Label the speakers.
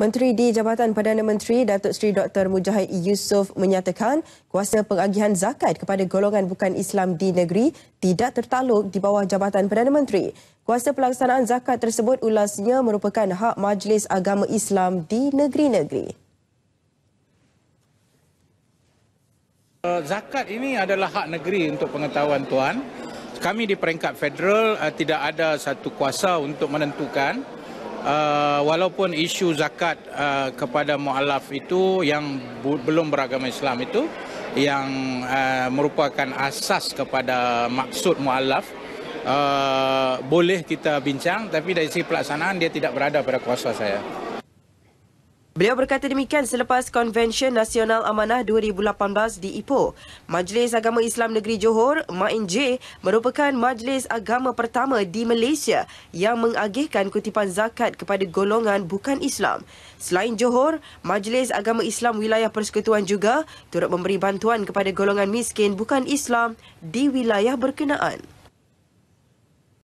Speaker 1: Menteri di Jabatan Perdana Menteri Datuk Seri Dr. Mujahid Yusof menyatakan kuasa pengagihan zakat kepada golongan bukan Islam di negeri tidak tertaluk di bawah Jabatan Perdana Menteri. Kuasa pelaksanaan zakat tersebut ulasnya merupakan hak Majlis Agama Islam di negeri-negeri.
Speaker 2: Uh, zakat ini adalah hak negeri untuk pengetahuan tuan. Kami di peringkat federal uh, tidak ada satu kuasa untuk menentukan uh, walaupun isu zakat uh, kepada mualaf itu yang belum beragama Islam itu yang uh, merupakan asas kepada maksud mualaf uh, boleh kita bincang tapi dari segi pelaksanaan dia tidak berada pada kuasa saya.
Speaker 1: Beliau berkata demikian selepas Konvensyen Nasional Amanah 2018 di Ipoh. Majlis Agama Islam Negeri Johor, Main J, merupakan majlis agama pertama di Malaysia yang mengagihkan kutipan zakat kepada golongan bukan Islam. Selain Johor, Majlis Agama Islam Wilayah Persekutuan juga turut memberi bantuan kepada golongan miskin bukan Islam di wilayah berkenaan.